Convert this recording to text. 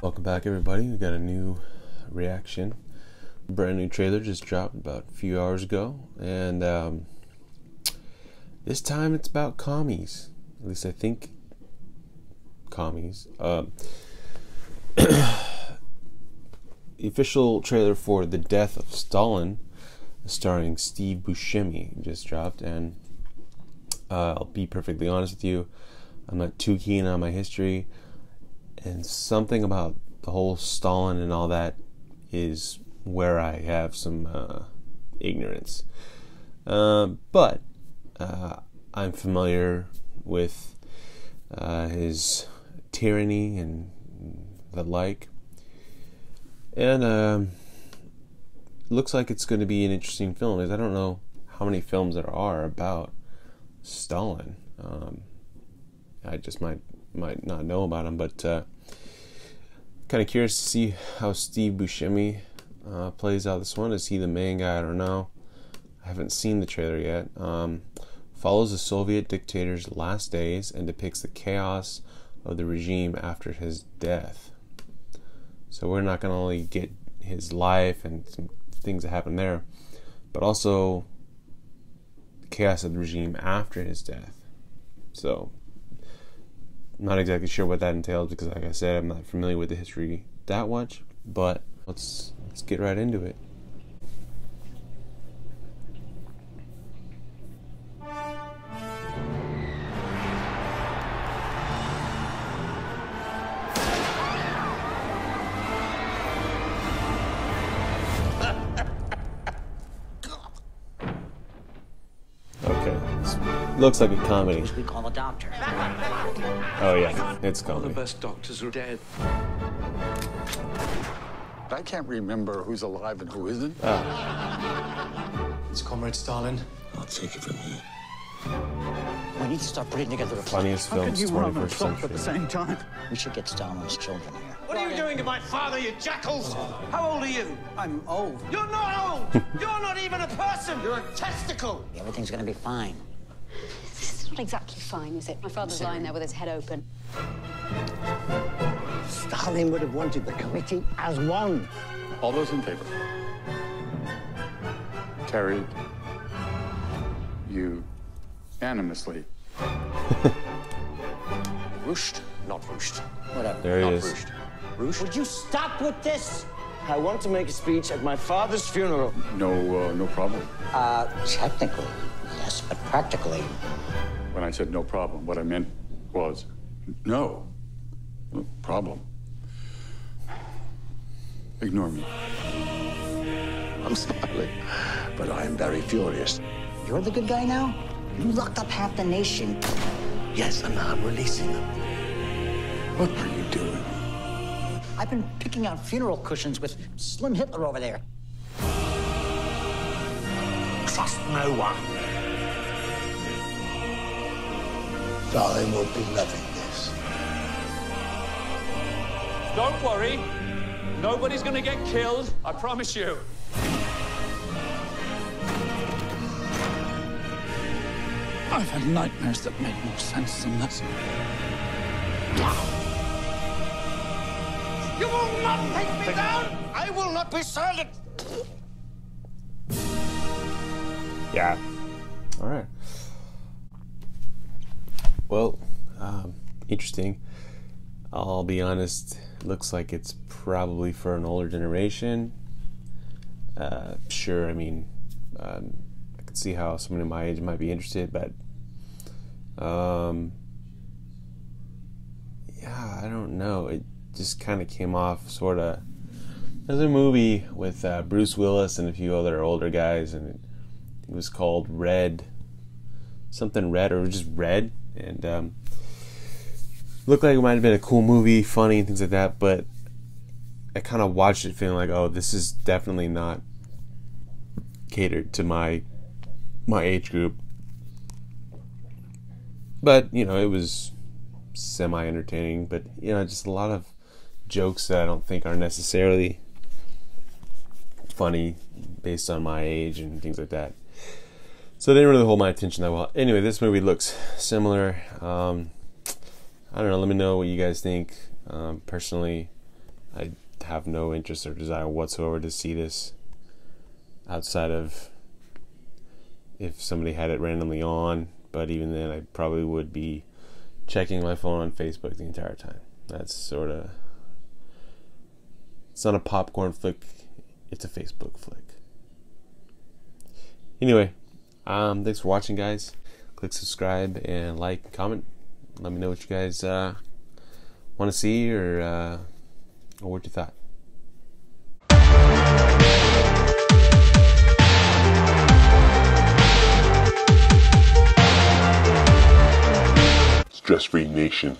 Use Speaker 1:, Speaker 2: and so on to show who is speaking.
Speaker 1: Welcome back, everybody. We got a new reaction. Brand new trailer just dropped about a few hours ago, and um, this time it's about commies. At least I think commies. Uh, the official trailer for The Death of Stalin, starring Steve Buscemi, just dropped, and uh, I'll be perfectly honest with you, I'm not too keen on my history and something about the whole Stalin and all that is where I have some uh, ignorance. Uh, but uh, I'm familiar with uh, his tyranny and the like. And um, looks like it's going to be an interesting film. I don't know how many films there are about Stalin. Um, I just might might not know about him, but uh, kind of curious to see how Steve Buscemi uh, plays out this one. Is he the main guy? I don't know. I haven't seen the trailer yet. Um, follows the Soviet dictator's last days and depicts the chaos of the regime after his death. So we're not going to only get his life and some things that happened there, but also the chaos of the regime after his death. So not exactly sure what that entails because, like I said, I'm not familiar with the history that much. But let's let's get right into it. Looks like a comedy.
Speaker 2: We call a doctor.
Speaker 1: Oh yeah, it's comedy.
Speaker 3: All the best doctors are dead.
Speaker 4: I can't remember who's alive and who isn't.
Speaker 1: Ah.
Speaker 3: It's Comrade Stalin.
Speaker 4: I'll take it from here.
Speaker 2: We need to start putting together a plan.
Speaker 1: Funniest films, 21st century.
Speaker 4: at the same time?
Speaker 2: We should get Stalin's children here.
Speaker 5: What are you doing to my father, you jackals? How old are you?
Speaker 6: I'm old.
Speaker 5: You're not old! You're not even a person! You're a testicle!
Speaker 2: Everything's gonna be fine.
Speaker 7: It's not exactly fine, is it? My father's lying there with his head open.
Speaker 6: Stalin would have wanted the committee as one.
Speaker 4: All those in favor? Carried. Unanimously.
Speaker 5: Rushed, not rushed.
Speaker 2: Whatever.
Speaker 1: There he
Speaker 5: Not
Speaker 1: is.
Speaker 5: rushed. Rushed?
Speaker 6: Would you stop with this?
Speaker 8: I want to make a speech at my father's funeral.
Speaker 4: No, uh, no problem.
Speaker 2: Uh, technically, yes, but practically,
Speaker 4: When I said no problem, what I meant was no, no problem. Ignore me.
Speaker 9: I'm sorry, but I am very furious.
Speaker 2: you're the good guy now? You locked up half the nation.
Speaker 9: Yes, and now I'm releasing them. What are you doing?
Speaker 2: I've been picking out funeral cushions with Slim Hitler over there.
Speaker 9: Trust no one. Stalin will be loving this.
Speaker 3: Don't worry. Nobody's gonna get killed. I promise you.
Speaker 6: I've had nightmares that made more sense than this.
Speaker 5: You will not take me down! I will not be silent!
Speaker 1: Yeah. All right. Well, um, interesting. I'll be honest. Looks like it's probably for an older generation. Uh, sure. I mean, um, I could see how someone my age might be interested, but um, yeah, I don't know. It just kind of came off sort of as a movie with uh, Bruce Willis and a few other older guys, and it was called Red, something Red or just Red, and um, looked like it might have been a cool movie, funny and things like that. But I kind of watched it feeling like, oh, this is definitely not catered to my my age group. But you know, it was semi entertaining. But you know, just a lot of jokes that I don't think are necessarily funny based on my age and things like that. So they didn't really hold my attention that well. Anyway, this movie looks similar. Um, I don't know. Let me know what you guys think. Um, personally, I have no interest or desire whatsoever to see this outside of if somebody had it randomly on. But even then, I probably would be checking my phone on Facebook the entire time. That's sort of. It's not a popcorn flick, it's a Facebook flick. Anyway, um, thanks for watching, guys. Click subscribe and like and comment. Let me know what you guys uh, want to see or, uh, or what you thought.
Speaker 9: Stress Free Nation.